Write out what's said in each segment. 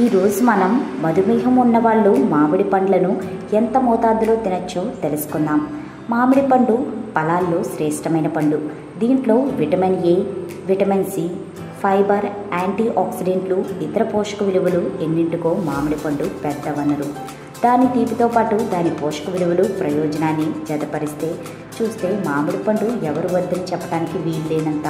ఈరోజు మనం మధుమేహం ఉన్నవాళ్ళు మామిడి పండ్లను ఎంత మోతాదులో తినచ్చో తెలుసుకుందాం. మామిడి పండు ఫలాల్లో శ్రేష్టమైన పండు. దీంట్లో vitamin A vitamin C fibre anti ఆక్సిడెంట్లు ఇతర పోషక విలువలు ఎన్నింటికో మామిడి పండు పెద్ద వనరు దాని తీపితో పాటు దాని పోషక విలువలు ప్రయోజనాన్ని జతపరిస్తే చూస్తే మామిడి పండు ఎవరు వద్దని చెప్పడానికి వీల్లేనంత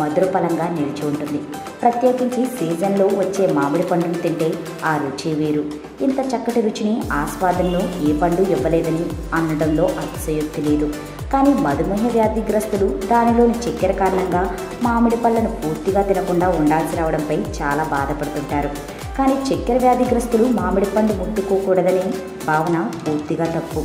మధుర ఫలంగా నిలిచి ఉంటుంది. ప్రత్యేకించి సీజన్లో వచ్చే మామిడి పండును తింటే ఆ రుచి వేరు. ఇంత చక్కటి రుచిని ఆస్వాదనలో ఏ పండు ఇవ్వలేదని అనడంలో అతిశయోక్తి లేదు. కానీ మధుమేహ వ్యాధిగ్రస్తులు దానిలోని చక్కెర కారణంగా మామిడి పళ్ళను పూర్తిగా తినకుండా ఉండాల్సి రావడంపై చాలా బాధపడుతుంటారు. కానీ చక్కెర వ్యాధిగ్రస్తులు మామిడి పండు ముట్టుకోకూడదనే భావన పూర్తిగా తప్పు.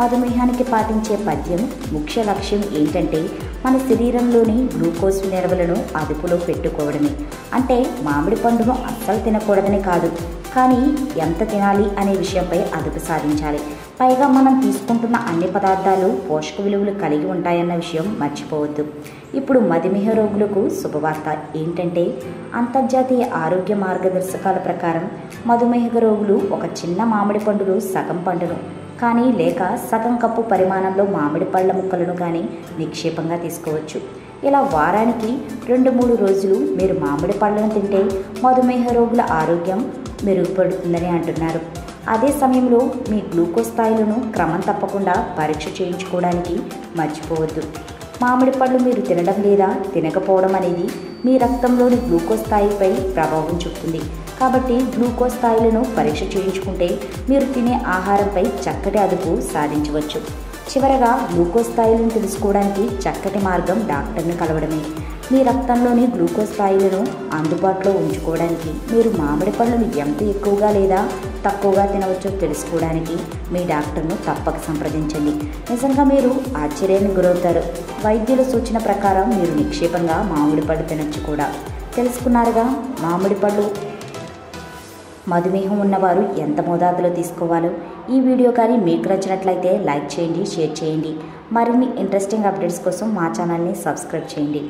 మధుమేహానికి పాటించే పద్యం ముఖ్య లక్ష్యం ఏంటంటే మన శరీరంలోని గ్లూకోజ్ నిల్వలను అదుపులో పెట్టుకోవడమే. అంటే మామిడి పండును అస్సలు తినకూడదని కాదు. కానీ ఎంత తినాలి అనే విషయంపై అదుపు సాధించాలి. పైగా మనం తీసుకుంటున్న అన్ని పదార్థాలు పోషక విలువలు కలిగి ఉంటాయన్న విషయం మర్చిపోవద్దు. ఇప్పుడు మధుమేహ రోగులకు శుభవార్త. ఏంటంటే అంతర్జాతీయ ఆరోగ్య మార్గదర్శకాల ప్రకారం మధుమేహ రోగులు ఒక చిన్న మామిడి పండును సగం పండును. కానీ లేక సగం కప్పు పరిమాణంలో మామిడి పళ్ళ ముక్కలను కానీ నిక్షేపంగా తీసుకోవచ్చు. ఇలా వారానికి రెండు మూడు రోజులు మీరు మామిడి పళ్ళను తింటే మధుమేహ రోగుల ఆరోగ్యం మెరుగుపడుతుందని అంటున్నారు. అదే సమయంలో మీ గ్లూకోజ్ స్థాయిలను క్రమం తప్పకుండా పరీక్ష చేయించుకోవడానికి మర్చిపోవద్దు. మామిడి పళ్ళు మీరు తినడం లేదా తినకపోవడం అనేది మీ రక్తంలోని గ్లూకోజ్ స్థాయిపై ప్రభావం చూపుతుంది. కాబట్టి గ్లూకోజ్ స్థాయిలను పరీక్ష చేయించుకుంటే మీరు తినే ఆహారంపై చక్కటి అదుపు సాధించవచ్చు. చివరగా గ్లూకోజ్ స్థాయిలను తెలుసుకోవడానికి చక్కటి మార్గం డాక్టర్ని కలవడమే. మీ రక్తంలోని గ్లూకోజ్ స్థాయిలను అందుబాటులో ఉంచుకోవడానికి మీరు మామిడి పళ్ళను ఎంత ఎక్కువగా లేదా తక్కువగా తినవచ్చో తెలుసుకోవడానికి మీ డాక్టర్ను తప్పక సంప్రదించండి. నిజంగా మీరు ఆశ్చర్యానికి గురవుతారు. వైద్యుల సూచన ప్రకారం మీరు నిక్షేపంగా మామిడి పళ్ళు తినచ్చు కూడా. తెలుసుకున్నారుగా? మామిడి పళ్ళు మధుమేహం ఉన్నవారు ఎంత మోతాదులో తీసుకోవాలో ఈ వీడియో కానీ మీకు నచ్చినట్లయితే లైక్ చేయండి షేర్ చేయండి. మరిన్ని ఇంట్రెస్టింగ్ అప్డేట్స్ కోసం మా ఛానల్ని సబ్స్క్రైబ్ చేయండి.